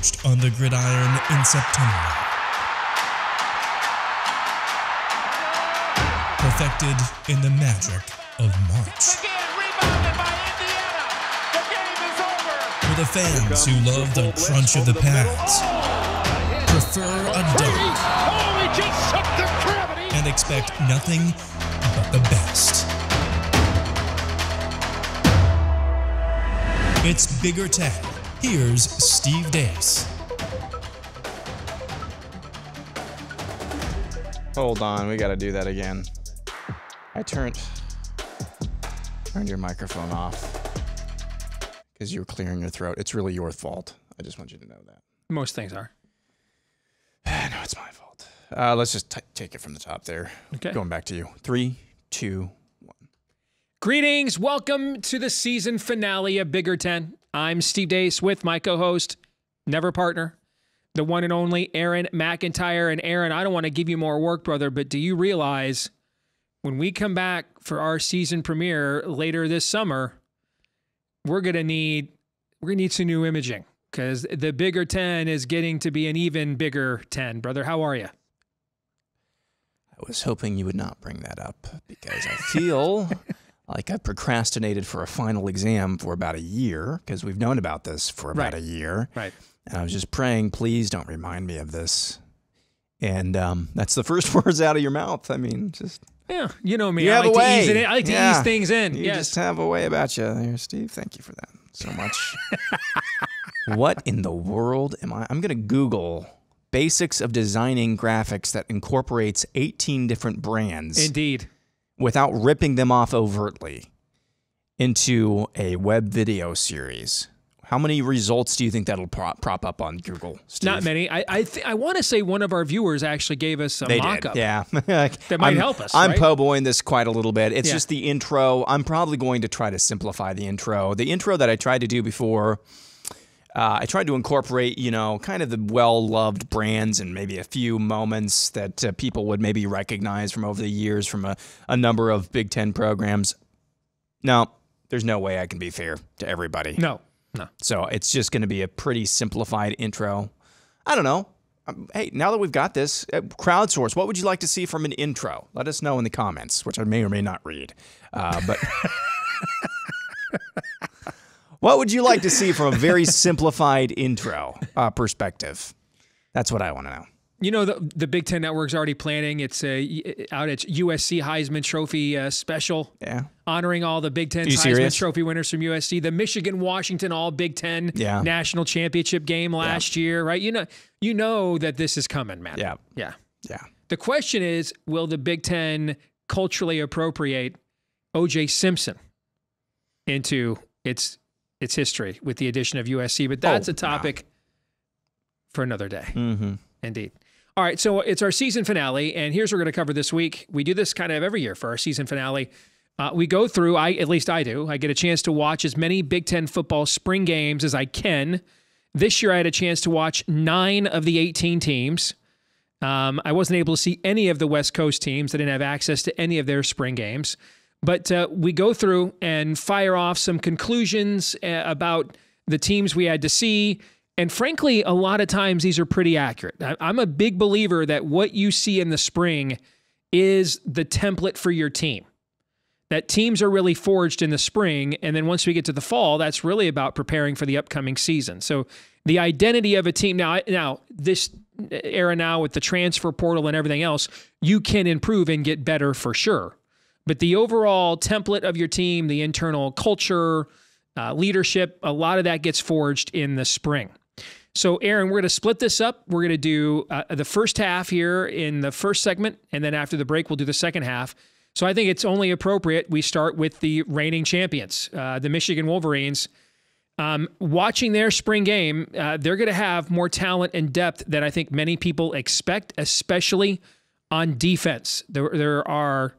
forged on the gridiron in September. Perfected in the magic of March. Again, rebounded by Indiana. The game is over. For the fans who love the crunch of the pads, oh, prefer a dunk, Oh, he just shook the gravity. and expect nothing but the best. It's Bigger Ten. Here's Steve Deace. Hold on, we gotta do that again. I turned turned your microphone off because you were clearing your throat. It's really your fault. I just want you to know that. Most things are. no, it's my fault. Uh, let's just t- take it from the top there. Okay. Going back to you. Three, two, one. Greetings. Welcome to the season finale of Bigger Ten. I'm Steve Deace with my co host, never partner, the one and only Aaron McIntyre. And Aaron, I don't want to give you more work, brother, but do you realize when we come back for our season premiere later this summer, we're going to need we're going to need some new imaging because the Bigger Ten is getting to be an even bigger 10. Brother, how are you? I was hoping you would not bring that up because I feel like I procrastinated for a final exam for about a year because we've known about this for about Right. a year. Right. And I was just praying, please don't remind me of this. And um, that's the first words out of your mouth. I mean, just Yeah, you know me. You I have like a to way. ease it in. I like to Yeah. ease things in. you yes. just have a way about you there, Steve. Thank you for that so much. what in the world am I? I'm going to Google basics of designing graphics that incorporates 18 different brands Indeed. Without ripping them off overtly into a web video series. How many results do you think that'll prop, prop up on Google? Steve? Not many. I I, th- I want to say one of our viewers actually gave us a They mock-up. did, yeah. That might I'm- help us, I'm right? po-boying this quite a little bit. It's Yeah. just the intro. I'm probably going to try to simplify the intro. The intro that I tried to do before, uh, I tried to incorporate, you know, kind of the well-loved brands and maybe a few moments that uh, people would maybe recognize from over the years from a, a number of Big Ten programs. Now, there's no way I can be fair to everybody. No, no. So it's just going to be a pretty simplified intro. I don't know. Um, hey, now that we've got this, uh, crowdsource, what would you like to see from an intro? Let us know in the comments, which I may or may not read. Uh, but what would you like to see from a very simplified intro uh, perspective? That's what I want to know. You know the the Big Ten Network's already planning. It's a out at USC Heisman Trophy uh, special, Yeah. honoring all the Big Ten Heisman serious? Trophy winners from USC. The Michigan Washington All Big Ten Yeah. national championship game last year, right? You know you know that this is coming, man. Yeah. yeah. Yeah. The question is, will the Big Ten culturally appropriate O.J. Simpson into its its history with the addition of USC? But that's Oh, a topic for another day. Mm-hmm. Indeed. All right, so it's our season finale, and here's what we're going to cover this week. We do this kind of every year for our season finale. Uh, we go through, I at least I do. I get a chance to watch as many Big Ten football spring games as I can. This year, I had a chance to watch nine of the 18 teams. Um, I wasn't able to see any of the West Coast teams. I didn't have access to any of their spring games. But uh, we go through and fire off some conclusions uh, about the teams we had to see. And frankly, a lot of times these are pretty accurate. I'm a big believer that what you see in the spring is the template for your team. That teams are really forged in the spring. And then once we get to the fall, that's really about preparing for the upcoming season. So the identity of a team now, now this era now with the transfer portal and everything else, you can improve and get better for sure. But the overall template of your team, the internal culture, uh, leadership, a lot of that gets forged in the spring. So, Aaron, we're going to split this up. We're going to do uh, the first half here in the first segment, and then after the break, we'll do the second half. So, I think it's only appropriate we start with the reigning champions, uh, the Michigan Wolverines. Um, watching their spring game, uh, they're going to have more talent and depth than I think many people expect, especially on defense. There, there are,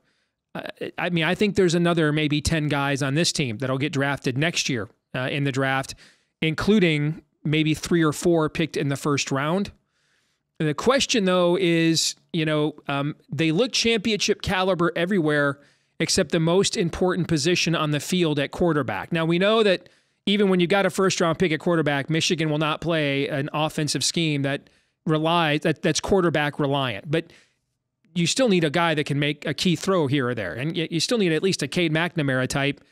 I mean, I think there's another maybe 10 guys on this team that'll get drafted next year uh, in the draft, including maybe three or four picked in the first round. The question, though, is you know, um, they look championship caliber everywhere except the most important position on the field at quarterback. Now, we know that even when you got a first round pick at quarterback, Michigan will not play an offensive scheme that relies that that's quarterback reliant. But you still need a guy that can make a key throw here or there, and you still need at least a Cade McNamara type.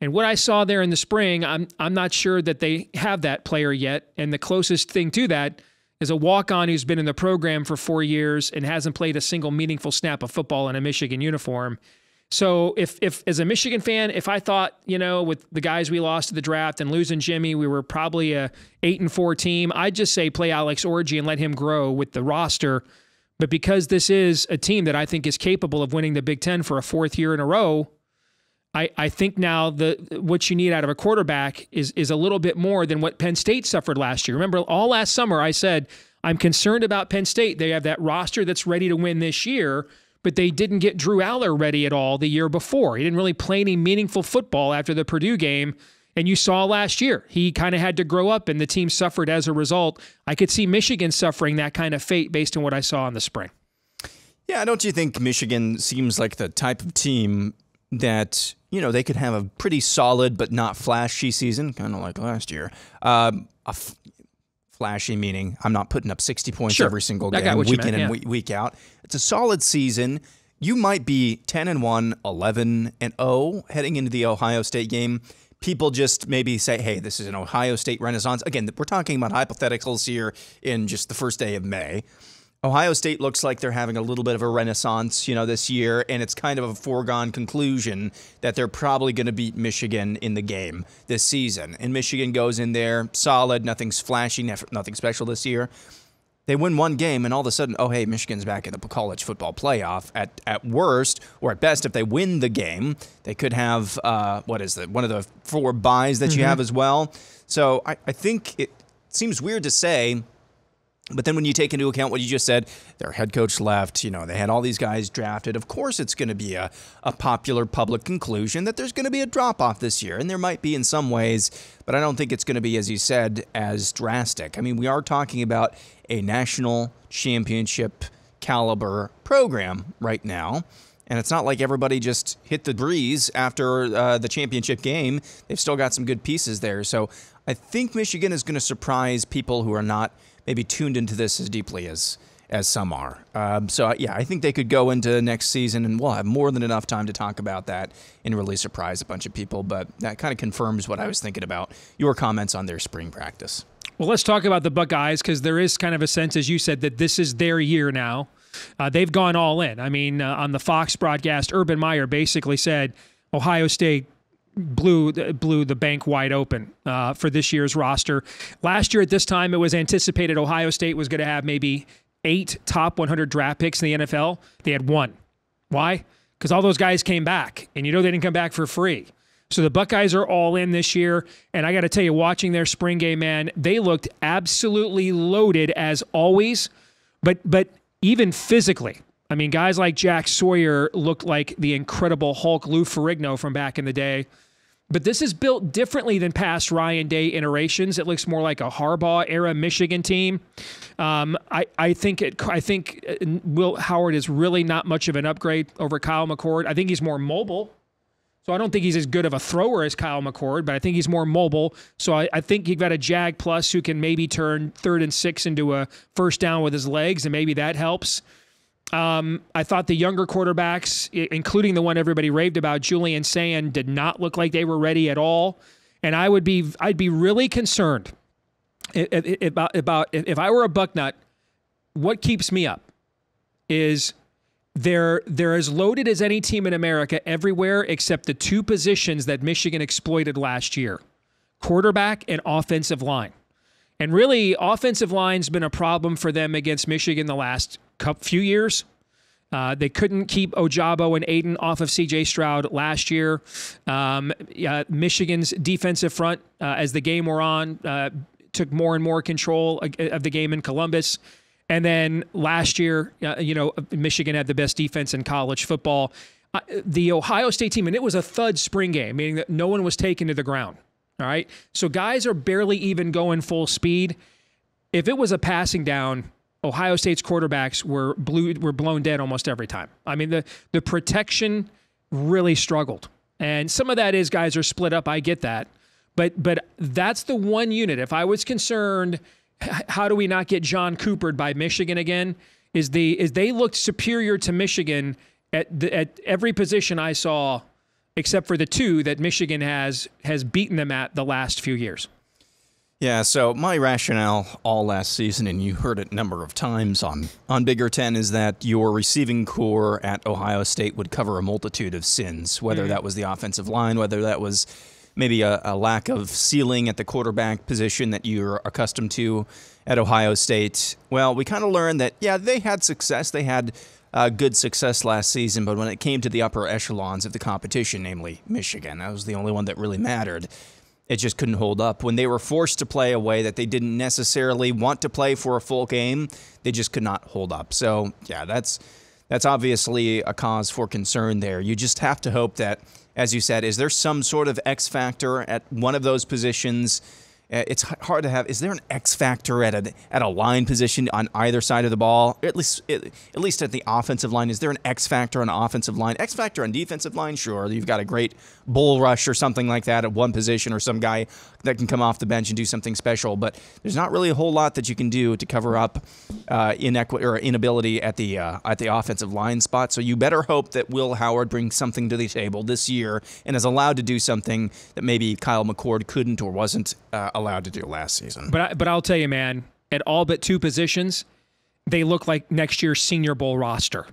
And what I saw there in the spring, I'm I'm not sure that they have that player yet. And the closest thing to that is a walk on who's been in the program for four years and hasn't played a single meaningful snap of football in a Michigan uniform. So if if as a Michigan fan, if I thought, you know, with the guys we lost to the draft and losing Jimmy, we were probably a eight and four team, I'd just say play Alex Orji and let him grow with the roster. But because this is a team that I think is capable of winning the Big Ten for a fourth year in a row, I, I think now the what you need out of a quarterback is is a little bit more than what Penn State suffered last year. Remember, all last summer I said I'm concerned about Penn State. They have that roster that's ready to win this year, but they didn't get Drew Allar ready at all the year before. He didn't really play any meaningful football after the Purdue game. And you saw last year, he kind of had to grow up and the team suffered as a result. I could see Michigan suffering that kind of fate based on what I saw in the spring. Yeah, don't you think Michigan seems like the type of team that you know they could have a pretty solid but not flashy season, kind of like last year. Um, f- flashy meaning I'm not putting up 60 points Sure. every single game, week meant, in yeah. and week, week out. It's a solid season. You might be 10 and 1, 11 and 0 heading into the Ohio State game. People just maybe say, hey, this is an Ohio State renaissance. Again, we're talking about hypotheticals here in just the first day of May. Ohio State looks like they're having a little bit of a renaissance, you know, this year, and it's kind of a foregone conclusion that they're probably going to beat Michigan in the game this season. And Michigan goes in there solid, nothing's flashy, nothing special this year. They win one game, and all of a sudden, oh hey, Michigan's back in the college football playoff. At at worst, or at best, if they win the game, they could have uh, what is it? One of the four buys that you have as well. So I, I think it seems weird to say but then when you take into account what you just said, their head coach left, you know, they had all these guys drafted. Of course, it's going to be a, a popular public conclusion that there's going to be a drop off this year. And there might be in some ways, but I don't think it's going to be, as you said, as drastic. I mean, we are talking about a national championship caliber program right now. And it's not like everybody just hit the breeze after uh, the championship game. They've still got some good pieces there. So I think Michigan is going to surprise people who are not maybe tuned into this as deeply as as some are. Um, so yeah, I think they could go into next season, and we'll have more than enough time to talk about that and really surprise a bunch of people. But that kind of confirms what I was thinking about your comments on their spring practice. Well, let's talk about the Buckeyes because there is kind of a sense, as you said, that this is their year now. Uh, they've gone all in. I mean, uh, on the Fox broadcast, Urban Meyer basically said Ohio State blew blew the bank wide open uh, for this year's roster. Last year at this time, it was anticipated Ohio State was going to have maybe eight top 100 draft picks in the NFL. They had one. Why? Because all those guys came back, and you know they didn't come back for free. So the Buckeyes are all in this year, and I got to tell you, watching their spring game, man, they looked absolutely loaded as always. But but even physically, I mean, guys like Jack Sawyer looked like the incredible Hulk Lou Ferrigno from back in the day. But this is built differently than past Ryan Day iterations. It looks more like a Harbaugh era Michigan team. Um, I, I think it, I think uh, Will Howard is really not much of an upgrade over Kyle McCord. I think he's more mobile. So I don't think he's as good of a thrower as Kyle McCord, but I think he's more mobile. So I, I think you've got a Jag plus who can maybe turn third and six into a first down with his legs, and maybe that helps. Um, I thought the younger quarterbacks, including the one everybody raved about, Julian Sayin, did not look like they were ready at all. And I would be, I'd be really concerned about about if I were a Bucknut. What keeps me up is they're they're as loaded as any team in America everywhere except the two positions that Michigan exploited last year: quarterback and offensive line. And really, offensive line's been a problem for them against Michigan the last few years. Uh, they couldn't keep Ojabo and Aidan off of CJ Stroud last year. Um, Michigan's defensive front, uh, as the game wore on, uh, took more and more control of of the game in Columbus. And then last year, uh, you know, Michigan had the best defense in college football. Uh, the Ohio State team, and it was a thud spring game, meaning that no one was taken to the ground. All right. So guys are barely even going full speed. If it was a passing down, Ohio State's quarterbacks were blew, were blown dead almost every time. I mean, the the protection really struggled. And some of that is guys are split up. I get that. But but that's the one unit. If I was concerned, how do we not get John Coopered by Michigan again? Is the is they looked superior to Michigan at the, at every position I saw, except for the two that Michigan has has beaten them at the last few years. Yeah, so my rationale all last season, and you heard it a number of times on, on Bigger Ten, is that your receiving corps at Ohio State would cover a multitude of sins, whether mm-hmm. that was the offensive line, whether that was maybe a, a lack of ceiling at the quarterback position that you're accustomed to at Ohio State. Well, we kind of learned that, yeah, they had success. They had uh, good success last season, but when it came to the upper echelons of the competition, namely Michigan, that was the only one that really mattered it just couldn't hold up. When they were forced to play a way that they didn't necessarily want to play for a full game, they just could not hold up. So, yeah, that's that's obviously a cause for concern there. You just have to hope that, as you said, is there some sort of X factor at one of those positions? Uh, It's hard to have. Is there an X factor at a at a line position on either side of the ball? At least at least at the offensive line, is there an X factor on offensive line? X factor on defensive line? Sure, you've got a great bull rush or something like that at one position, or some guy that can come off the bench and do something special. But there's not really a whole lot that you can do to cover up uh, inequity or inability at the uh, at the offensive line spot. So you better hope that Will Howard brings something to the table this year and is allowed to do something that maybe Kyle McCord couldn't or wasn't uh, allowed to do last season. But I, but I'll tell you, man, at all but two positions, they look like next year's Senior Bowl roster.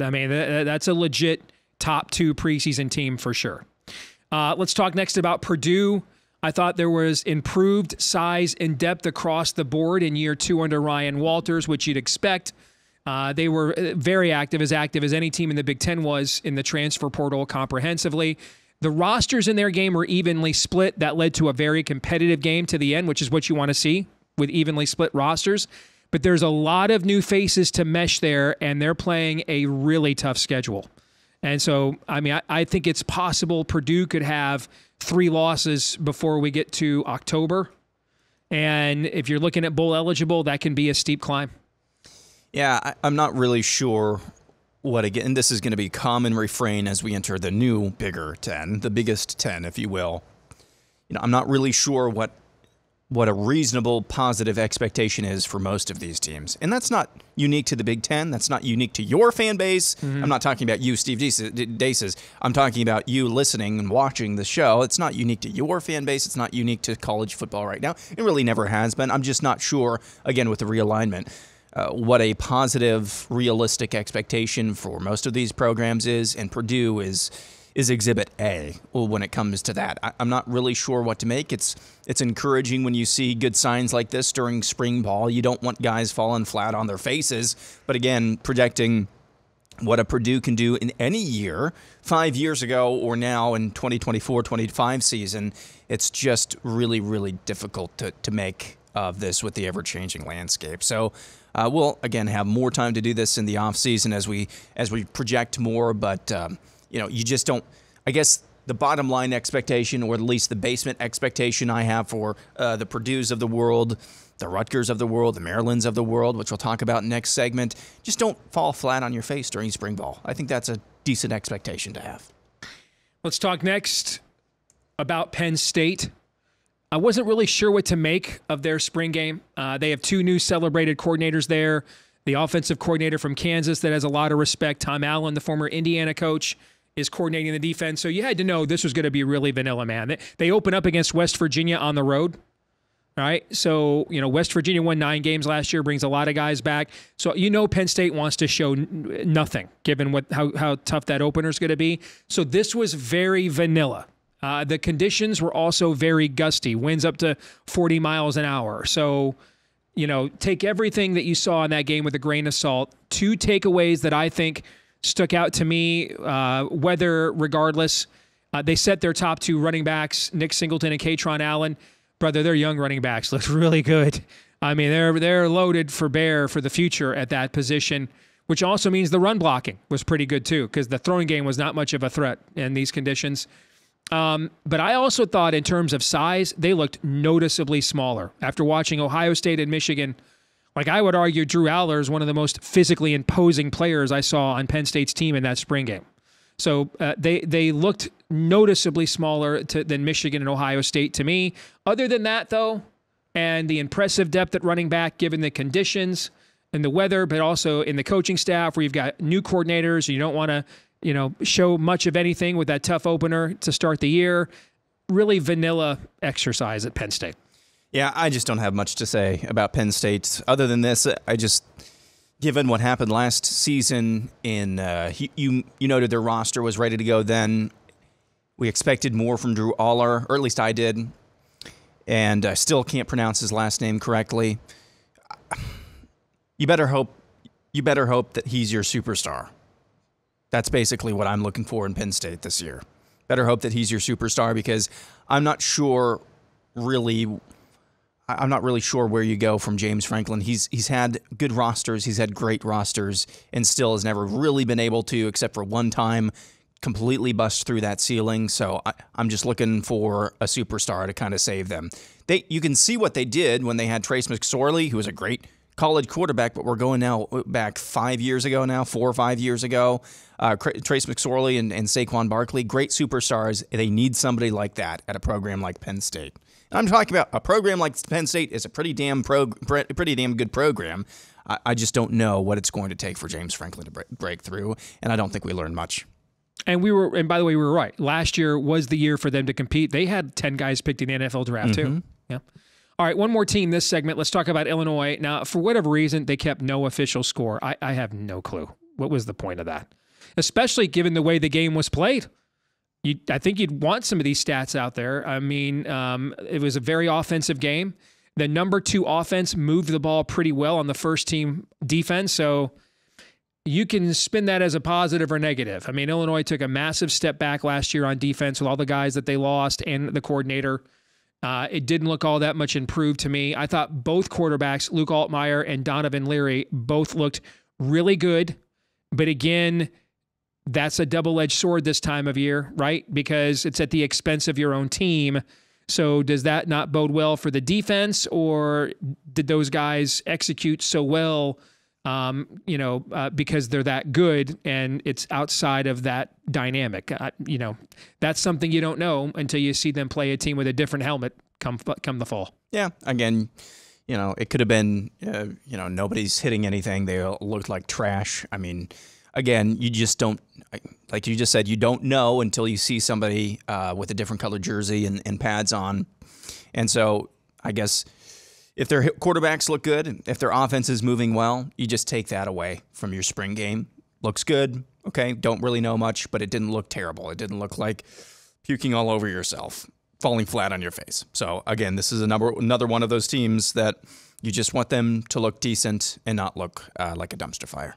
I mean, th- that's a legit top two preseason team for sure. Uh, let's talk next about Purdue. I thought there was improved size and depth across the board in year two under Ryan Walters, which you'd expect. Uh, they were uh, very active, as active as any team in the Big Ten was in the transfer portal comprehensively. The rosters in their game were evenly split. That led to a very competitive game to the end, which is what you want to see with evenly split rosters. But there's a lot of new faces to mesh there, and they're playing a really tough schedule. And so, I mean, I, I think it's possible Purdue could have three losses before we get to October. And if you're looking at bowl eligible, that can be a steep climb. Yeah, I, I'm not really sure what again. This is going to be common refrain as we enter the new bigger ten, the biggest ten, if you will. You know, I'm not really sure what what a reasonable positive expectation is for most of these teams, and that's not unique to the Big Ten. That's not unique to your fan base. Mm-hmm. I'm not talking about you, Steve. Daces. I'm talking about you listening and watching the show. It's not unique to your fan base. It's not unique to college football right now. It really never has been. I'm just not sure. Again, with the realignment uh, what a positive, realistic expectation for most of these programs is, and Purdue is is Exhibit A when it comes to that. I, I'm not really sure what to make. It's it's encouraging when you see good signs like this during spring ball. You don't want guys falling flat on their faces, but again, projecting what a Purdue can do in any year, five years ago or now in 2024 25 season, it's just really, really difficult to, to make of this with the ever changing landscape. So uh, we'll again have more time to do this in the off season as we as we project more, but um, you know, you just don't. I guess the bottom line expectation, or at least the basement expectation I have for uh, the Purdue's of the world, the Rutgers of the world, the Marylands of the world, which we'll talk about next segment, just don't fall flat on your face during spring ball. I think that's a decent expectation to have. Let's talk next about Penn State. I wasn't really sure what to make of their spring game. Uh, they have two new celebrated coordinators there. The offensive coordinator from Kansas that has a lot of respect, Tom Allen, the former Indiana coach, is coordinating the defense. So you had to know this was going to be really vanilla, man. They, they open up against West Virginia on the road. All right. So, you know, West Virginia won nine games last year, brings a lot of guys back. So, you know, Penn State wants to show nothing given what how, how tough that opener is going to be. So, this was very vanilla. Uh, the conditions were also very gusty, winds up to 40 miles an hour. So, you know, take everything that you saw in that game with a grain of salt. Two takeaways that I think stuck out to me, uh, weather regardless. Uh, they set their top two running backs, Nick Singleton and Kaytron Allen. Brother, their young running backs looked really good. I mean, they're they're loaded for bear for the future at that position, which also means the run blocking was pretty good too, because the throwing game was not much of a threat in these conditions. Um, but I also thought, in terms of size, they looked noticeably smaller. After watching Ohio State and Michigan, like I would argue, Drew Allar is one of the most physically imposing players I saw on Penn State's team in that spring game. So uh, they they looked noticeably smaller to, than Michigan and Ohio State to me. Other than that, though, and the impressive depth at running back given the conditions and the weather, but also in the coaching staff where you've got new coordinators. You don't want to you know show much of anything with that tough opener to start the year. Really vanilla exercise at Penn State. Yeah, I just don't have much to say about Penn State. Other than this, I just, given what happened last season, in uh, you you noted their roster was ready to go. Then we expected more from Drew Allar, or at least I did, and I still can't pronounce his last name correctly. You better hope you better hope that he's your superstar. That's basically what I'm looking for in Penn State this year. Better hope that he's your superstar because I'm not sure really I'm not really sure where you go from James Franklin. He's he's had good rosters, he's had great rosters, and still has never really been able to, except for one time, completely bust through that ceiling. So I, am just looking for a superstar to kind of save them. They you can see what they did when they had Trace McSorley, who was a great college quarterback, but we're going now uh, back five years ago now, four or five years ago. Uh, Trace McSorley and, and Saquon Barkley, great superstars. They need somebody like that at a program like Penn State. And I'm talking about a program like Penn State is a pretty damn pro, pretty damn good program. I, I just don't know what it's going to take for James Franklin to break, break through, and I don't think we learned much. And we were, and by the way, we were right. Last year was the year for them to compete. They had ten guys picked in the NFL draft mm-hmm. too. Yeah. All right, one more team this segment. Let's talk about Illinois. Now, for whatever reason, they kept no official score. I, I have no clue. What was the point of that? Especially given the way the game was played. You, I think you'd want some of these stats out there. I mean, um, it was a very offensive game. The number two offense moved the ball pretty well on the first team defense. So you can spin that as a positive or negative. I mean, Illinois took a massive step back last year on defense with all the guys that they lost and the coordinator. Uh, it didn't look all that much improved to me. I thought both quarterbacks, Luke Altmyer and Donovan Leary, both looked really good. But again, that's a double edged sword this time of year, right? Because it's at the expense of your own team. So does that not bode well for the defense, or did those guys execute so well, um, you know, uh, because they're that good and it's outside of that dynamic? Uh, you know, that's something you don't know until you see them play a team with a different helmet come come the fall. Yeah, again, you know, it could have been, uh, you know, nobody's hitting anything. They looked like trash. I mean again, you just don't, like you just said, you don't know until you see somebody uh, with a different color jersey and, and pads on. And so I guess if their quarterbacks look good, if their offense is moving well, you just take that away from your spring game. Looks good. Okay. Don't really know much, but it didn't look terrible. It didn't look like puking all over yourself, falling flat on your face. So again, this is a number, another one of those teams that you just want them to look decent and not look uh, like a dumpster fire.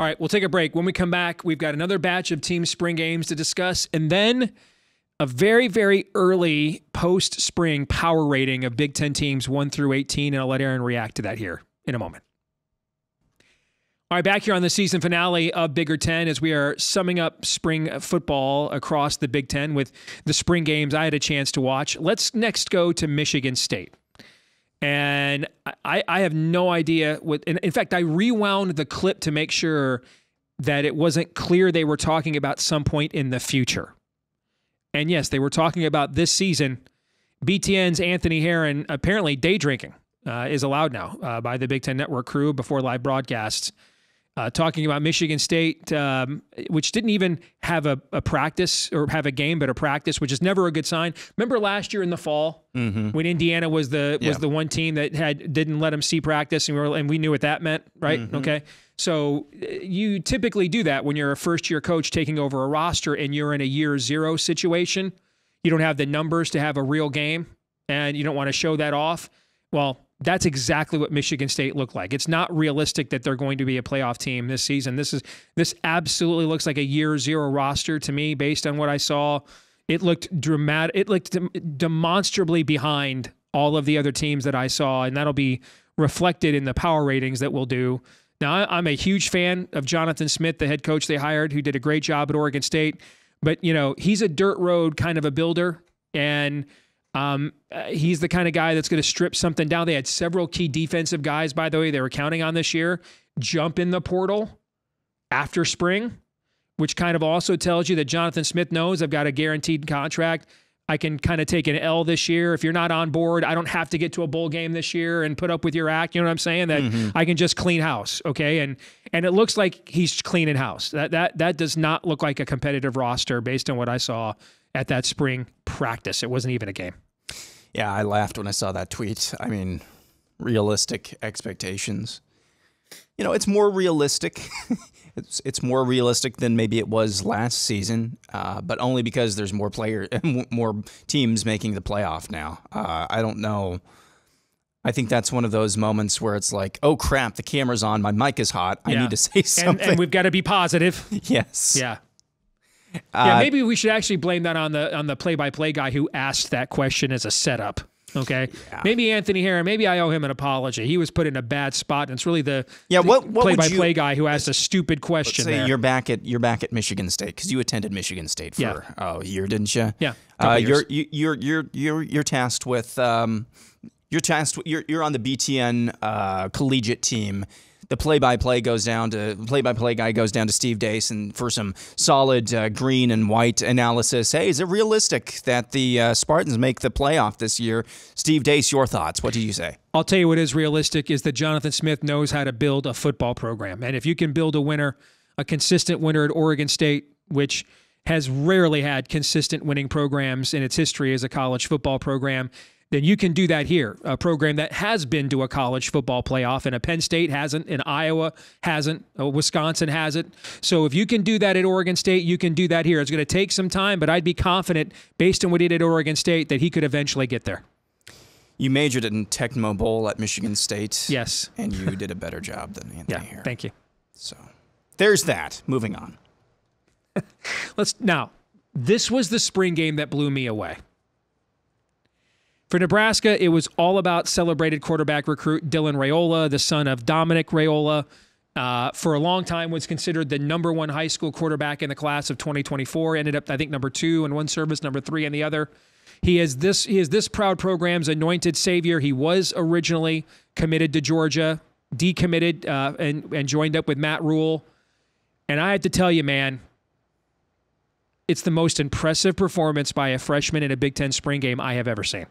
All right, we'll take a break. When we come back, we've got another batch of team spring games to discuss, and then a very, very early post spring power rating of Big Ten teams 1 through 18. And I'll let Aaron react to that here in a moment. All right, back here on the season finale of Bigger Ten as we are summing up spring football across the Big Ten with the spring games I had a chance to watch. Let's next go to Michigan State. And I, I have no idea what. In, fact, I rewound the clip to make sure that it wasn't clear they were talking about some point in the future. And yes, they were talking about this season. BTN's Anthony Herron apparently day drinking uh, is allowed now uh, by the Big Ten Network crew before live broadcasts uh, talking about Michigan State, um, which didn't even have a, a, practice or have a game, but a practice, which is never a good sign. Remember last year in the fall mm-hmm. when Indiana was the was the one team that had didn't let them see practice, and we were and we knew what that meant, right? Mm-hmm. Okay, so uh, you typically do that when you're a first year coach taking over a roster and you're in a year zero situation. You don't have the numbers to have a real game, and you don't want to show that off. Well, that's exactly what Michigan State looked like. It's not realistic that they're going to be a playoff team this season. This is this absolutely looks like a year zero roster to me based on what I saw. It looked dramatic. It looked demonstrably behind all of the other teams that I saw, and that'll be reflected in the power ratings that we'll do. Now, I'm a huge fan of Jonathan Smith, the head coach they hired, who did a great job at Oregon State. But you know, he's a dirt road kind of a builder, and um, uh, he's the kind of guy that's going to strip something down. They had several key defensive guys, by the way, they were counting on this year, jump in the portal after spring. which kind of also tells you that Jonathan Smith knows I've got a guaranteed contract. I can kind of take an L this year. If you're not on board, I don't have to get to a bowl game this year and put up with your act. You know what I'm saying? That Mm-hmm. I can just clean house, okay? And and it looks like he's cleaning house. That that that does not look like a competitive roster based on what I saw at that spring practice. It wasn't even a game. Yeah, I laughed when I saw that tweet. I mean, realistic expectations. You know, it's more realistic. it's it's more realistic than maybe it was last season, uh, but only because there's more player, more teams making the playoff now. Uh, I don't know. I think that's one of those moments where it's like, oh crap, the camera's on, my mic is hot. I Yeah. need to say And, something. and we've got to be positive. yes. Yeah. Uh, yeah, maybe we should actually blame that on the on the play-by-play guy who asked that question as a setup. Okay, maybe Anthony Herron. Maybe I owe him an apology. He was put in a bad spot, and it's really the Yeah, the what- what play-by-play you- guy who asked a stupid question. Say there. you're back at you're back at Michigan State because you attended Michigan State for Yeah. oh, a year, didn't you? Yeah, Uh, you're you- you're you're you're you're tasked with um, you're tasked you're you're on the BTN uh, collegiate team. The play-by-play goes down to play-by-play guy goes down to Steve Deace and for some solid uh, green and white analysis. Hey, is it realistic that the uh, Spartans make the playoff this year? Steve Deace, your thoughts? What do you say? I'll tell you what is realistic is that Jonathan Smith knows how to build a football program. And if you can build a winner, a consistent winner at Oregon State, which has rarely had consistent winning programs in its history as a college football program, then you can do that here. A program that has been to a college football playoff, and a Penn State hasn't, and Iowa hasn't, uh, Wisconsin hasn't. So if you can do that at Oregon State, you can do that here. It's going to take some time, but I'd be confident, based on what he did at Oregon State, that he could eventually get there. You majored in Tecmo Bowl at Michigan State. Yes. And you did a better job than Anthony Yeah. here. Thank you. So there's that. Moving on. Let's now. This was the spring game that blew me away. For Nebraska, it was all about celebrated quarterback recruit Dylan Raiola, the son of Dominic Raiola. Uh, for a long time, was considered the number one high school quarterback in the class of 2024. Ended up, I think, number two in one service, number three in the other. He is this he is this proud program's anointed savior. He was originally committed to Georgia, decommitted, uh, and and joined up with Matt Rhule. And I have to tell you, man, it's the most impressive performance by a freshman in a Big Ten spring game I have ever seen.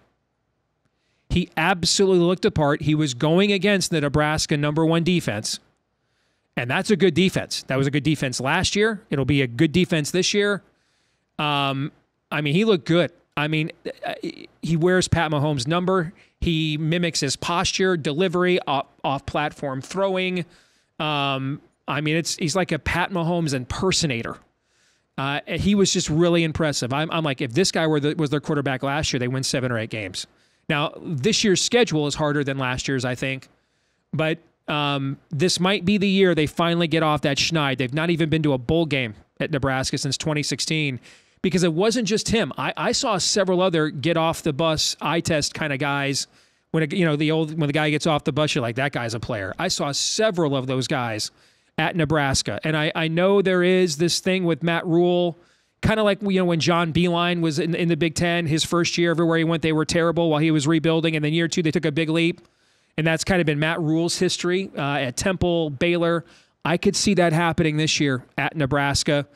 He absolutely looked apart. He was going against the Nebraska number one defense. And that's a good defense. That was a good defense last year. It'll be a good defense this year. Um, I mean, he looked good. I mean, uh, he wears Pat Mahomes' number. He mimics his posture, delivery, off, platform throwing. Um, I mean, it's he's like a Pat Mahomes impersonator. Uh, he was just really impressive. I'm, I'm like, if this guy were the, was their quarterback last year, they win seven or eight games. Now, this year's schedule is harder than last year's, I think, but um, this might be the year they finally get off that schneid. They've not even been to a bowl game at Nebraska since 2016 because it wasn't just him. I, I saw several other get off the bus eye test kind of guys. When it, you know the old when the guy gets off the bus, you're like that guy's a player. I saw several of those guys at Nebraska, and I, I know there is this thing with Matt Rhule, kind of like you know when John Beilein was in, in the Big Ten, his first year everywhere he went they were terrible while he was rebuilding, and then year two they took a big leap, and that's kind of been Matt Rhule's history uh, at Temple, Baylor. I could see that happening this year at Nebraska.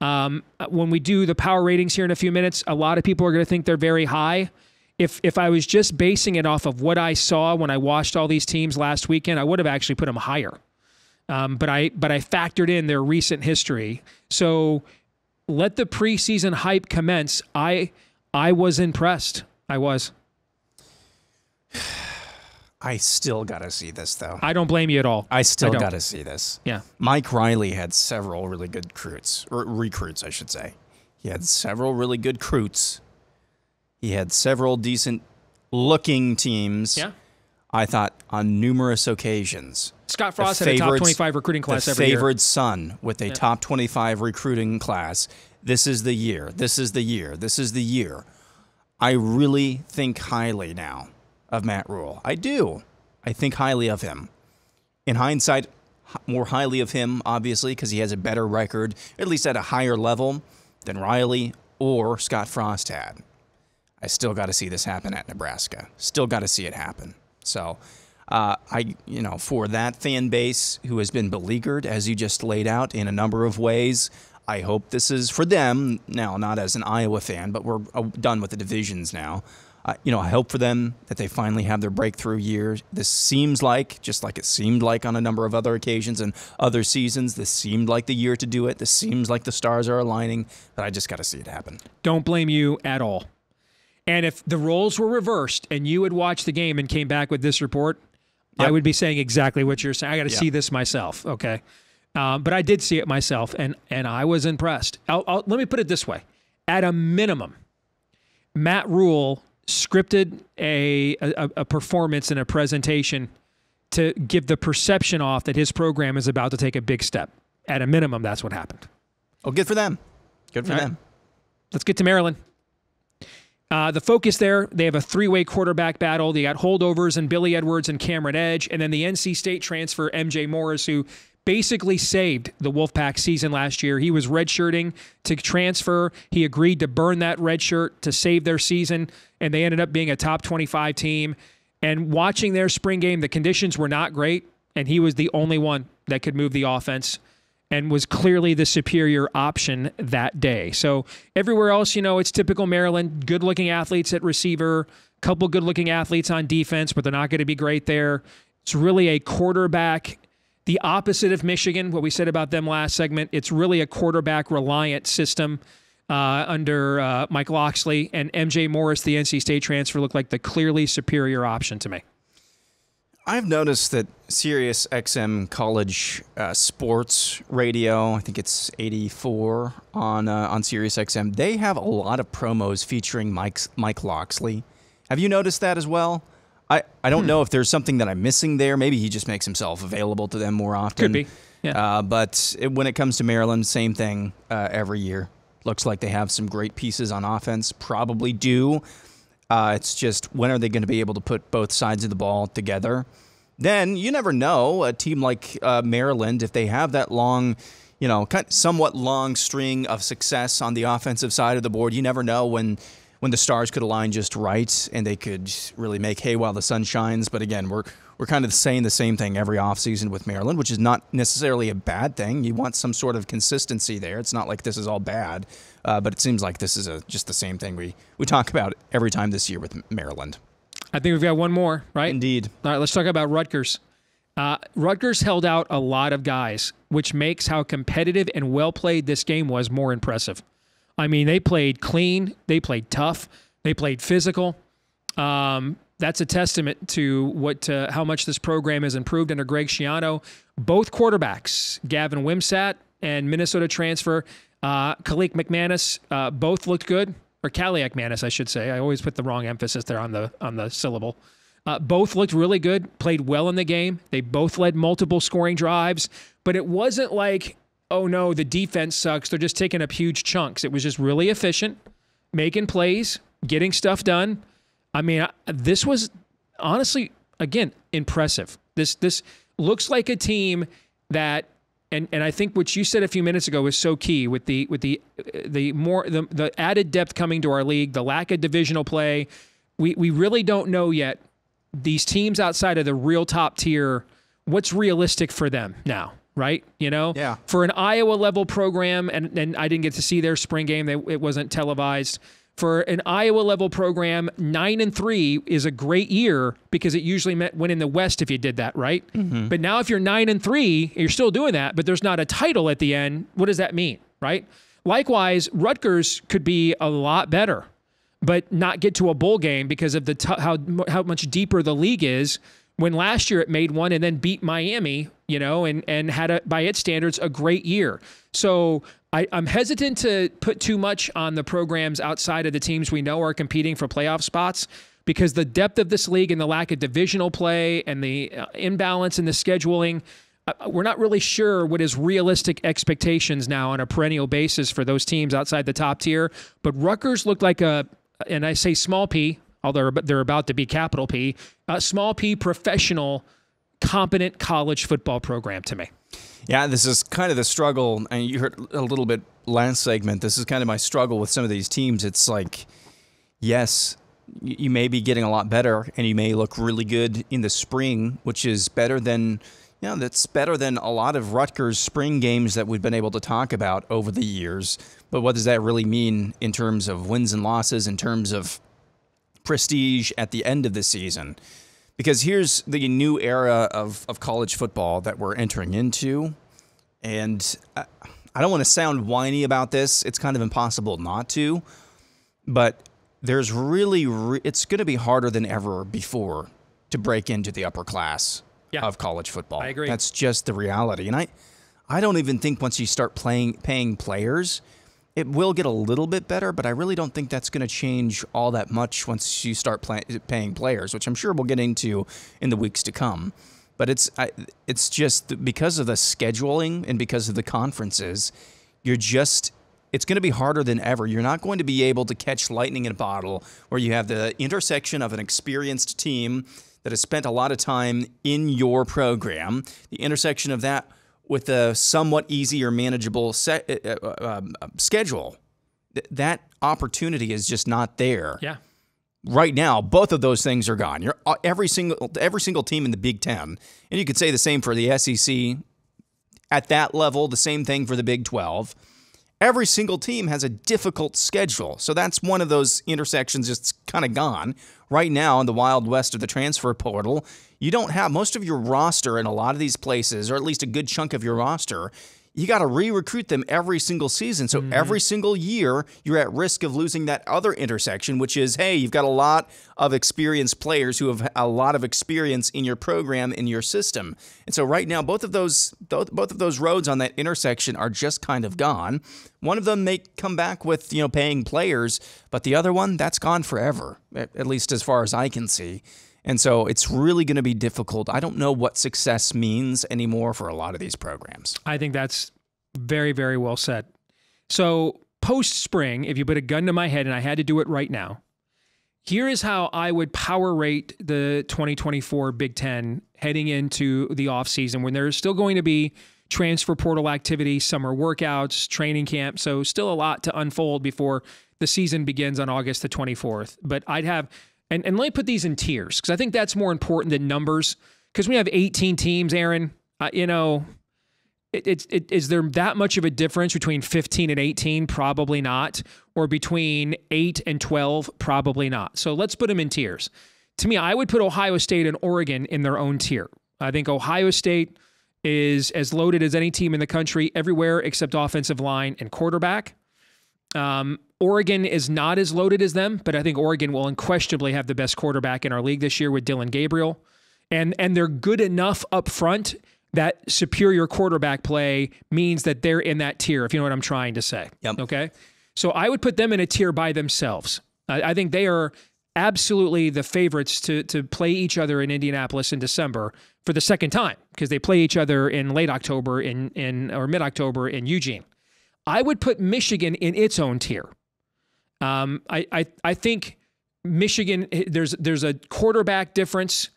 Um, when we do the power ratings here in a few minutes, a lot of people are going to think they're very high. If if I was just basing it off of what I saw when I watched all these teams last weekend, I would have actually put them higher. Um, but I but I factored in their recent history. So let the preseason hype commence. I I was impressed. I was. I still got to see this, though. I don't blame you at all. I still don't. got to see this. Yeah. Mike Riley had several really good recruits, or recruits, I should say. He had several really good recruits. He had several decent looking teams. Yeah. I thought on numerous occasions. Scott the Frost had a top 25 recruiting class every year. favored son with a top 25 recruiting class. This is the year. This is the year. This is the year. I really think highly now of Matt Rhule. I do. I think highly of him. In hindsight, more highly of him, obviously, because he has a better record, at least at a higher level than Riley or Scott Frost had. I still got to see this happen at Nebraska. Still got to see it happen. So, uh, I, you know, for that fan base who has been beleaguered, as you just laid out, in a number of ways, I hope this is for them now, not as an Iowa fan, but we're uh, done with the divisions now. Uh, you know, I hope for them that they finally have their breakthrough year. This seems like, just like it seemed like on a number of other occasions and other seasons, this seemed like the year to do it. This seems like the stars are aligning, but I just got to see it happen. Don't blame you at all. And if the roles were reversed and you had watched the game and came back with this report, I would be saying exactly what you're saying. I got to Yep. see this myself. Okay. Um, but I did see it myself and, and I was impressed. I'll, I'll, let me put it this way at a minimum, Matt Rhule scripted a, a, a performance and a presentation to give the perception off that his program is about to take a big step. At a minimum, that's what happened. Oh, good for them. Good for right. them. Let's get to Maryland. Uh, the focus there, they have a three way quarterback battle. They got holdovers and Billy Edwards and Cameron Edge, and then the NC State transfer, MJ Morris, who basically saved the Wolfpack season last year. He was redshirting to transfer. He agreed to burn that red shirt to save their season, and they ended up being a top 25 team. And watching their spring game, the conditions were not great, and he was the only one that could move the offense and was clearly the superior option that day. So everywhere else, you know, it's typical Maryland, good looking athletes at receiver, couple good looking athletes on defense, but they're not going to be great there. It's really a quarterback, the opposite of Michigan, what we said about them last segment. It's really a quarterback reliant system. Uh, under uh, Mike Locksley and MJ Morris, the NC State transfer, looked like the clearly superior option to me. I've noticed that Sirius XM College uh, Sports Radio, I think it's 84 on uh, on Sirius XM, they have a lot of promos featuring Mike Mike Locksley. Have you noticed that as well? I, I don't know if there's something that I'm missing there. Maybe he just makes himself available to them more often. Could be, yeah. Uh, but it, when it comes to Maryland, same thing uh, every year. Looks like they have some great pieces on offense. Probably do. Uh, it's just when are they going to be able to put both sides of the ball together? Then you never know. A team like uh, Maryland, if they have that long, you know, kind somewhat long string of success on the offensive side of the board, you never know when when the stars could align just right and they could really make hay while the sun shines. But again, we're we're kind of saying the same thing every offseason with Maryland, which is not necessarily a bad thing. You want some sort of consistency there. It's not like this is all bad, uh, but it seems like this is a, just the same thing we, we talk about every time this year with Maryland. I think we've got one more, right? Indeed. All right, let's talk about Rutgers. Uh, Rutgers held out a lot of guys, which makes how competitive and well played this game was more impressive. I mean, they played clean, they played tough, they played physical. Um, that's a testament to what uh, how much this program has improved under Greg Schiano. Both quarterbacks, Gavin Wimsatt and Minnesota transfer uh, Kalik McManus, uh, both looked good, or Kaliakmanis, I should say. I always put the wrong emphasis there on the on the syllable. Uh, both looked really good, played well in the game. They both led multiple scoring drives, but it wasn't like, oh no, the defense sucks. They're just taking up huge chunks. It was just really efficient, making plays, getting stuff done. I mean, I- this was honestly, again, impressive. This this looks like a team that, and and I think what you said a few minutes ago was so key with the with the the more the the added depth coming to our league, the lack of divisional play. We we really don't know yet these teams outside of the real top tier, what's realistic for them now, right? You know, Yeah. For an Iowa level program, and and I didn't get to see their spring game; they, it wasn't televised. For an Iowa level program, nine and three is a great year because it usually meant winning the West if you did that, right? Mm-hmm. But now, if you're nine and three, you're still doing that, but there's not a title at the end. What does that mean, right? Likewise, Rutgers could be a lot better but not get to a bowl game because of the t- how how much deeper the league is. When last year it made one and then beat Miami, you know, and and had a, by its standards a great year. So I, I'm hesitant to put too much on the programs outside of the teams we know are competing for playoff spots because the depth of this league and the lack of divisional play and the uh, imbalance in the scheduling uh, we're not really sure what is realistic expectations now on a perennial basis for those teams outside the top tier. But Rutgers looked like a, and I say small p, although they're about to be capital P, a small p professional, competent college football program to me. Yeah, this is kind of the struggle, and you heard a little bit last segment. This is kind of my struggle with some of these teams. It's like, yes, you may be getting a lot better, and you may look really good in the spring, which is better than, you Yeah, that's better than a lot of Rutgers spring games that we've been able to talk about over the years. But what does that really mean in terms of wins and losses, in terms of prestige at the end of the season? Because here's the new era of, of college football that we're entering into. And I, I don't want to sound whiny about this. It's kind of impossible not to. But there's really, re- it's going to be harder than ever before to break into the upper class Yeah. of college football. I agree. That's just the reality. And I, I don't even think once you start playing paying players, it will get a little bit better, but I really don't think that's going to change all that much once you start play, paying players, which I'm sure we'll get into in the weeks to come. But it's I, it's just because of the scheduling and because of the conferences, you're just it's going to be harder than ever. You're not going to be able to catch lightning in a bottle where you have the intersection of an experienced team that has spent a lot of time in your program, the intersection of that with a somewhat easy or manageable set, uh, uh, um, schedule. Th- that opportunity is just not there Yeah. right now, both of those things are gone. You're uh, every single every single team in the Big Ten, and you could say the same for the SEC. At that level, the same thing for the Big Twelve. Every single team has a difficult schedule, so that's one of those intersections just kind of gone. Right now, in the wild west of the transfer portal, you don't have most of your roster in a lot of these places, or at least a good chunk of your roster. You got to re-recruit them every single season. So mm-hmm. every single year, you're at risk of losing that other intersection, which is, hey, you've got a lot of experienced players who have a lot of experience in your program, in your system. And so right now, both of those both of those roads on that intersection are just kind of gone. One of them may come back with you know paying players, but the other one that's gone forever, at least as far as I can see. And so it's really going to be difficult. I don't know what success means anymore for a lot of these programs. I think that's very, very well said. So, post spring, if you put a gun to my head and I had to do it right now, here is how I would power rate the 2024 Big Ten heading into the offseason when there's still going to be transfer portal activity, summer workouts, training camp. So, still a lot to unfold before the season begins on August the 24th. But I'd have, and, and let me put these in tiers because I think that's more important than numbers. Because we have 18 teams, Aaron, uh, you know, it, it's it, is there that much of a difference between 15 and 18 probably not. Or between 8 and 12 probably not. So let's put them in tiers. To me i would put ohio state and oregon in their own tier. I think ohio state is as loaded as any team in the country everywhere except offensive line and quarterback um, Oregon is not as loaded as them, but I think Oregon will unquestionably have the best quarterback in our league this year with Dillon Gabriel, and and they're good enough up front that superior quarterback play means that they're in that tier. If you know what I'm trying to say. Yep. Okay. So I would put them in a tier by themselves. I, I think they are absolutely the favorites to to play each other in Indianapolis in December for the second time because they play each other in late October in in or mid October in Eugene. I would put Michigan in its own tier. Um, I, I I think Michigan there's there's a quarterback difference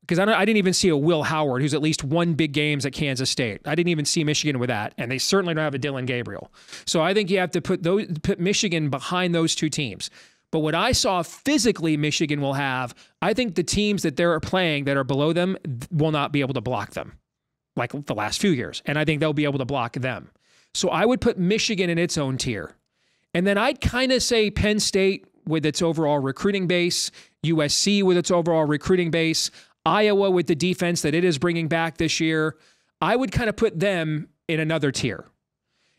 because I, I didn't even see a Will Howard who's at least won big games at Kansas State. I didn't even see Michigan with that, and they certainly don't have a Dillon Gabriel. So I think you have to put those put Michigan behind those two teams. But what I saw physically, Michigan will have. I think the teams that they're playing that are below them will not be able to block them, like the last few years, and I think they'll be able to block them. So I would put Michigan in its own tier. And then I'd kind of say Penn State with its overall recruiting base, USC with its overall recruiting base, Iowa with the defense that it is bringing back this year. I would kind of put them in another tier.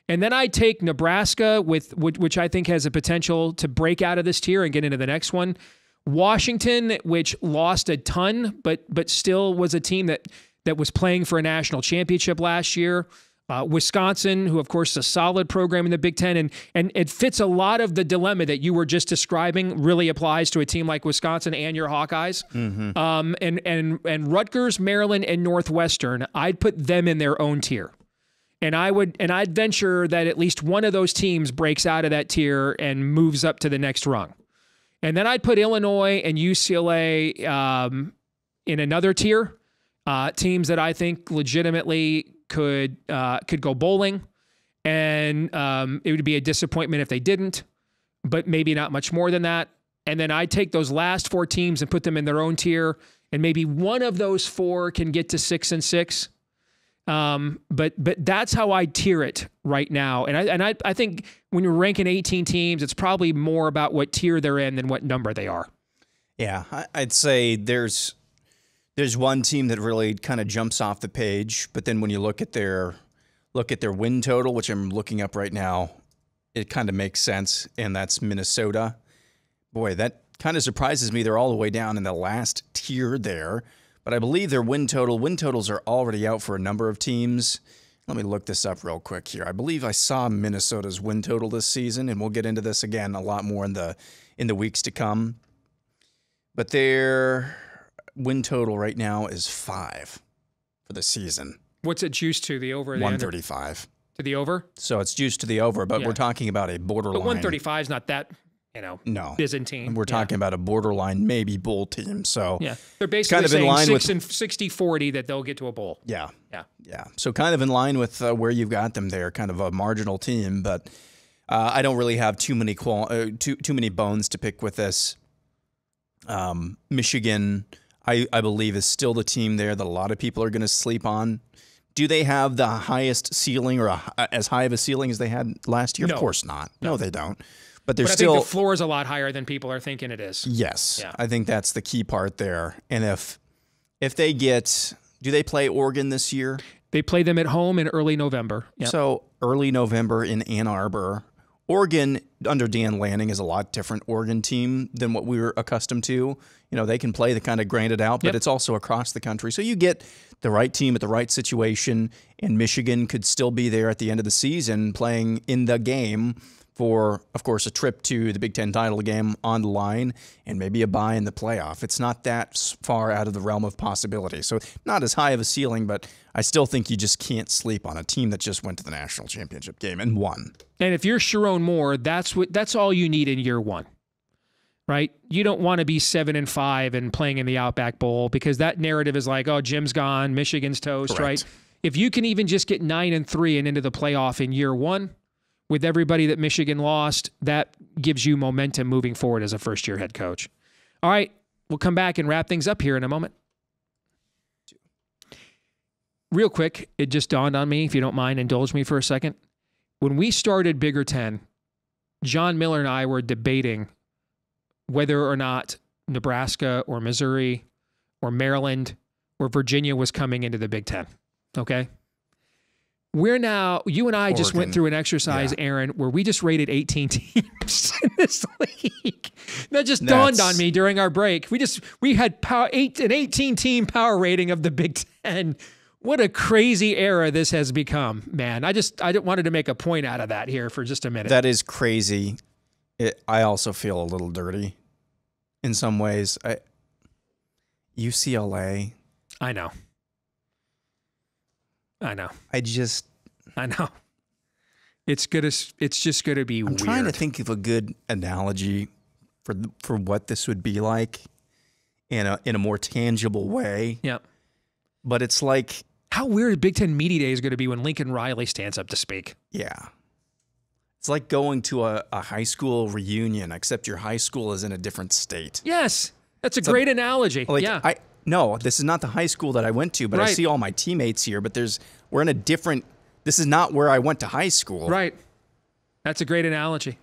And then I'd take Nebraska with which, which I think has a potential to break out of this tier and get into the next one. Washington, which lost a ton, but but still was a team that that was playing for a national championship last year. Uh, Wisconsin, who of course is a solid program in the Big Ten, and and it fits a lot of the dilemma that you were just describing. Really applies to a team like Wisconsin and your Hawkeyes. Um, and and and Rutgers, Maryland, and Northwestern, I'd put them in their own tier. And I would and I'd venture that at least one of those teams breaks out of that tier and moves up to the next rung. And then I'd put Illinois and UCLA um, in another tier. Uh, teams that I think legitimately could uh, could go bowling, and um, it would be a disappointment if they didn't. But maybe not much more than that. And then I'd take those last four teams and put them in their own tier, and maybe one of those four can get to six and six. Um, but but that's how I tier it right now. And I and I, I think when you're ranking 18 teams, it's probably more about what tier they're in than what number they are. Yeah, I'd say there's there's one team that really kind of jumps off the page, but then when you look at their look at their win total, which I'm looking up right now, it kind of makes sense, and that's Minnesota. Boy, that kind of surprises me. They're all the way down in the last tier there, but I believe their win total win totals are already out for a number of teams. Let me look this up real quick here. I believe I saw Minnesota's win total this season, and we'll get into this again a lot more in the in the weeks to come but their win total right now is five for the season, What's it juiced to the over one thirty-five. To the over? So it's juiced to the over, but Yeah. we're talking about a borderline. But 135 is not that, you know, No, Byzantine. we're Yeah. talking about a borderline maybe bull team. So Yeah. They're basically kind of in line 6 with- and 60 40 that they'll get to a bowl. yeah, Yeah. yeah. So kind of in line with uh, where you've got them there, kind of a marginal team, but uh, I don't really have too many qual- uh, too too many bones to pick with this. Um, Michigan, I, I believe, is still the team there that a lot of people are going to sleep on. Do they have the highest ceiling or a, as high of a ceiling as they had last year? No. Of course not. No, they don't. But they're But I still think the floor is a lot higher than people are thinking it is. yes. Yeah. I think that's the key part there. And if if they get, do they play Oregon this year? They play them at home in early November. Yeah. So early November in Ann Arbor. Oregon under Dan Lanning is a lot different Oregon team than what we were accustomed to. You know, they can play the kind of grinded out, but Yep. it's also across the country. So you get the right team at the right situation, and Michigan could still be there at the end of the season playing in the game for, of course, a trip to the Big Ten title game on the line and maybe a bye in the playoff. It's not that far out of the realm of possibility. So not as high of a ceiling, but I still think you just can't sleep on a team that just went to the national championship game and won. And if you're Sherrone Moore, that's what that's all you need in year one. Right? You don't want to be seven and five and playing in the Outback Bowl because that narrative is like, oh, Jim's gone, Michigan's toast, Correct. right? If you can even just get nine and three and into the playoff in year one with everybody that Michigan lost, that gives you momentum moving forward as a first year head coach. All right, we'll come back and wrap things up here in a moment. Real quick, it just dawned on me, if you don't mind, indulge me for a second when we started Bigger 10, John Miller and I were debating whether or not Nebraska or Missouri or Maryland or Virginia was coming into the Big 10. Okay. We're now, you and I just went through an exercise, Yeah. Aaron, where we just rated 18 teams in this league. That just dawned on me during our break. We just, we had power, eight, an 18 team power rating of the Big 10. What a crazy era this has become, man. I just, I wanted to make a point out of that here for just a minute. That is crazy. It, I also feel a little dirty in some ways. I, UCLA, I know. I know. I just I know. It's gonna. It's just gonna be I'm weird. trying to think of a good analogy for for what this would be like in a in a more tangible way. Yeah. But it's like, How weird Big Ten Media Day is going to be when Lincoln Riley stands up to speak. yeah, it's like going to a, a high school reunion, except your high school is in a different state. Yes, that's a great analogy. Like yeah. I no, this is not the high school that I went to, but I see all my teammates here. But there's we're in a different. This is not where I went to high school. right. That's a great analogy.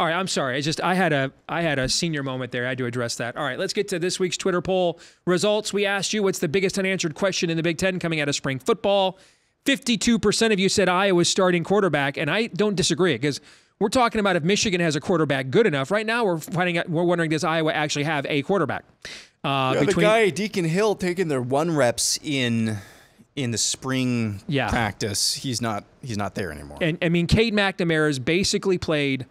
All right, I'm sorry. I just I had a I had a senior moment there. I had to address that. All right, let's get to this week's Twitter poll results. We asked you what's the biggest unanswered question in the Big Ten coming out of spring football. 52% of you said Iowa's starting quarterback, and I don't disagree because we're talking about if Michigan has a quarterback good enough. Right now, we're finding out, we're wondering does Iowa actually have a quarterback? Uh, the guy Deacon Hill taking their one reps in in the spring Yeah. practice. He's not he's not there anymore. And I mean, Cade McNamara's basically played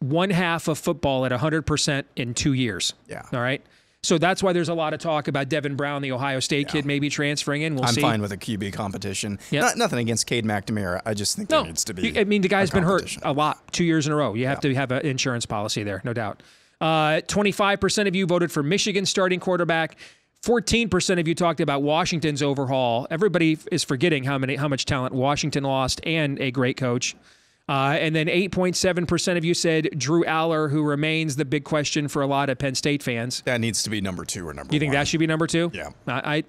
one half of football at 100% in two years. Yeah. All right. So that's why there's a lot of talk about Devin Brown, the Ohio State kid, maybe transferring in. We'll I'm see. fine with a QB competition. Yep. Not, nothing against Cade McNamara. I just think No, there needs to be. I mean, the guy's been hurt a lot, two years in a row. You have to have an insurance policy there, no doubt. Uh, 25% of you voted for Michigan starting quarterback. 14% of you talked about Washington's overhaul. Everybody is forgetting how many how much talent Washington lost and a great coach. Uh, and then 8.7% of you said Drew Allar, who remains the big question for a lot of Penn State fans. That needs to be number two or number. You think one. that should be number two? Yeah. I, I,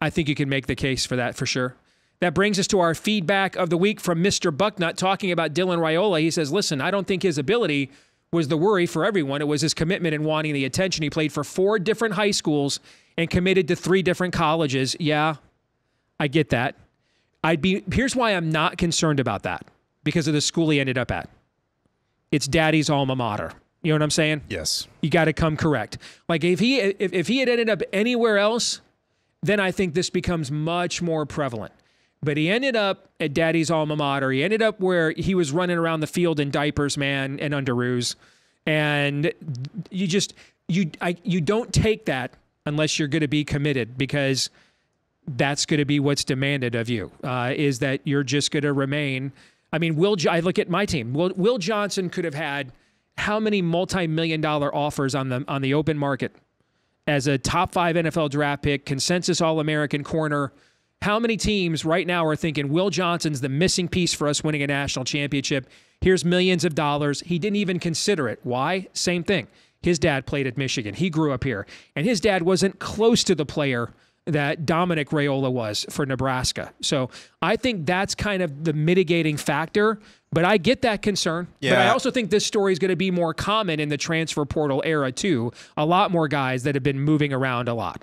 I think you can make the case for that for sure. That brings us to our feedback of the week from Mr. Bucknut talking about Dylan Raiola. He says, Listen, I don't think his ability was the worry for everyone. It was his commitment and wanting the attention. He played for four different high schools and committed to three different colleges. Yeah, I get that. I'd be here's why I'm not concerned about that because of the school he ended up at. It's daddy's alma mater. You know what I'm saying? Yes. You got to come correct. Like if he if, if he had ended up anywhere else, then I think this becomes much more prevalent. But he ended up at daddy's alma mater. He ended up where he was running around the field in diapers, man, and underoos. And you just you I you don't take that unless you're going to be committed because that's going to be what's demanded of you. Uh, is that you're just going to remain. I mean, Will I look at my team. Will Will Johnson could have had how many multi-million dollar offers on the on the open market as a top five NFL draft pick, consensus All American corner. How many teams right now are thinking Will Johnson's the missing piece for us winning a national championship? Here's millions of dollars. He didn't even consider it. Why? Same thing. His dad played at Michigan. He grew up here. And his dad wasn't close to the player that Dominic Raiola was for Nebraska. So I think that's kind of the mitigating factor. But I get that concern. But I also think this story is going to be more common in the transfer portal era, too. A lot more guys that have been moving around a lot.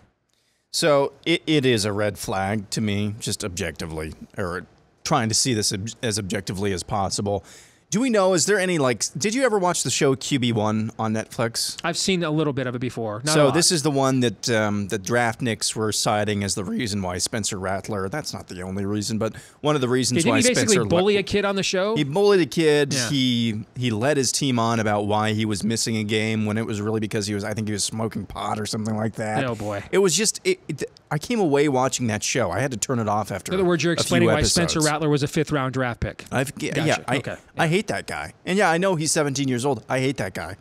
So it, it is a red flag to me, just objectively, or trying to see this as objectively as possible. Do we know? Is there any like? Did you ever watch the show QB One on Netflix? I've seen a little bit of it before. So this is the one that um, the draftniks were citing as the reason why Spencer Rattler. That's not the only reason, but one of the reasons Didn't why he basically Spencer bully a kid on the show? He bullied a kid. Yeah. He he led his team on about why he was missing a game when it was really because he was I think he was smoking pot or something like that. Oh, boy. It was just it, it, I came away watching that show. I had to turn it off after. In other words, you're explaining why Spencer. Rattler was a fifth round draft pick. I've, yeah, Gotcha. yeah, I, Okay. I hate that guy. And yeah, I know he's 17 years old. I hate that guy.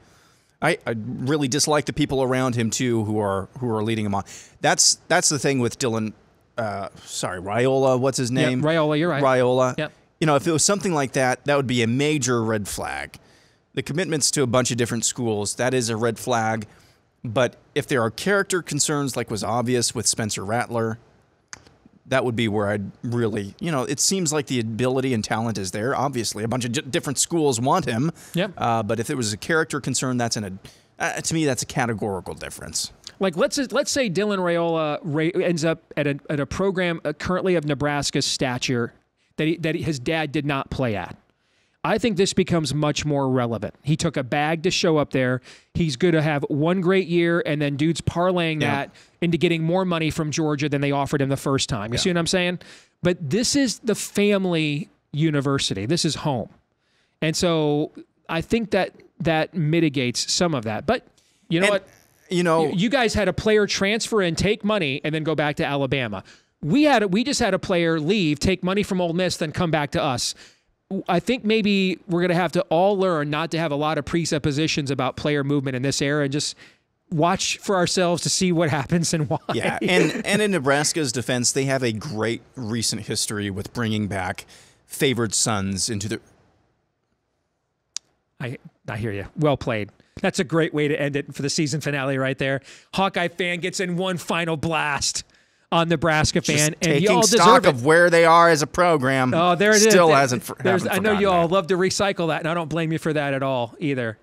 I, I really dislike the people around him too who are who are leading him on. That's that's the thing with Dylan. Uh, sorry, Raiola. What's his name? Raiola, you're right. Raiola. Yep. You know, if it was something like that, that would be a major red flag. The commitments to a bunch of different schools, that is a red flag. But if there are character concerns, like was obvious with Spencer Rattler, that would be where I'd really, you know, it seems like the ability and talent is there. Obviously, a bunch of di- different schools want him. Yep. Uh, but if it was a character concern, that's an, a, uh, to me, that's a categorical difference. Like let's let's say Dylan Raiola ra- ends up at a, at a program uh, currently of Nebraska's stature that he, that his dad did not play at. I think this becomes much more relevant. He took a bag to show up there. He's going to have one great year, and then dudes parlaying Yeah. that into getting more money from Georgia than they offered him the first time. You see what I'm saying? But this is the family university. This is home, and so I think that that mitigates some of that. But you know And, what? You know, you guys had a player transfer and take money and then go back to Alabama. We had we just had a player leave, take money from Ole Miss, then come back to us. I think maybe we're going to have to all learn not to have a lot of presuppositions about player movement in this era and just watch for ourselves to see what happens and why. Yeah, and and in Nebraska's defense, they have a great recent history with bringing back favored sons into the. I I hear you. Well played. That's a great way to end it for the season finale right there. Hawkeye fan gets in one final blast on Nebraska Just fan, and taking y'all stock it. of where they are as a program. Oh, there it is. Still hasn't. There's- I know you all that. love to recycle that, and I don't blame you for that at all either.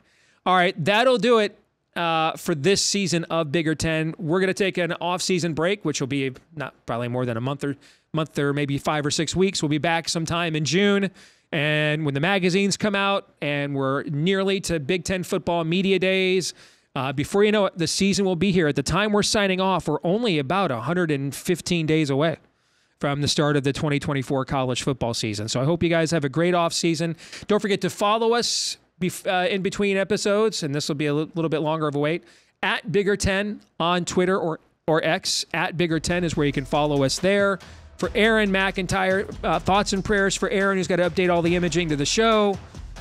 All right, that'll do it uh, for this season of Bigger Ten. We're going to take an off-season break, which will be not probably more than a month or month or maybe five or six weeks. We'll be back sometime in June. And when the magazines come out, and we're nearly to Big Ten football media days, uh, before you know it, the season will be here. At the time we're signing off, we're only about 115 days away from the start of the 2024 college football season. So I hope you guys have a great off season. Don't forget to follow us bef- uh, in between episodes, and this will be a little bit longer of a wait. At Bigger Ten on Twitter or or X at Bigger Ten is where you can follow us there. For Aaron McIntyre, uh, thoughts and prayers for Aaron, who's got to update all the imaging to the show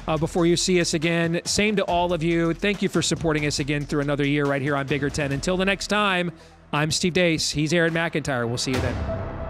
uh, before you see us again. Same to all of you. Thank you for supporting us again through another year right here on Bigger Ten. Until the next time, I'm Steve Deace. He's Aaron McIntyre. We'll see you then.